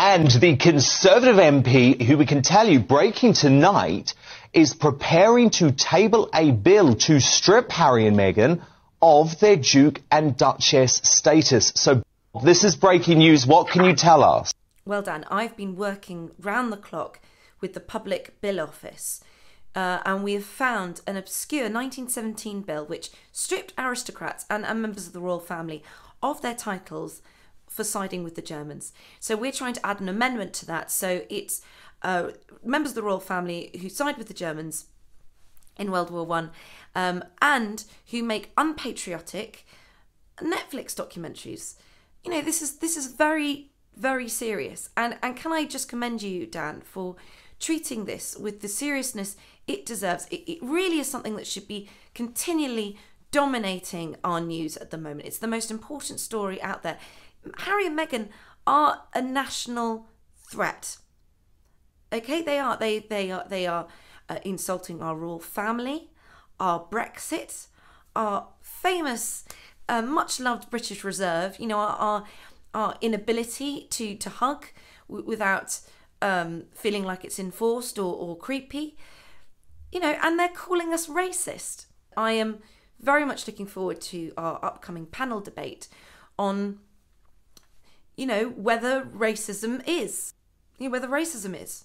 And the Conservative MP, who we can tell you breaking tonight, is preparing to table a bill to strip Harry and Meghan of their Duke and Duchess status. So this is breaking news. What can you tell us? Well, Dan, I've been working round the clock with the Public Bill Office. Uh, and we have found an obscure 1917 bill which stripped aristocrats and, and members of the royal family of their titles for siding with the Germans. So we're trying to add an amendment to that. So it's uh, members of the royal family who side with the Germans in World War One, um, and who make unpatriotic Netflix documentaries. You know, this is this is very very serious. And and can I just commend you, Dan, for treating this with the seriousness it deserves. It, it really is something that should be continually dominating our news at the moment. It's the most important story out there. Harry and Meghan are a national threat. Okay, they are. They they are they are uh, insulting our royal family, our Brexit, our famous, uh, much loved British Reserve. You know our our, our inability to to hug without um, feeling like it's enforced or, or creepy. You know, and they're calling us racist. I am very much looking forward to our upcoming panel debate on, you know, whether racism is, you know, whether racism is.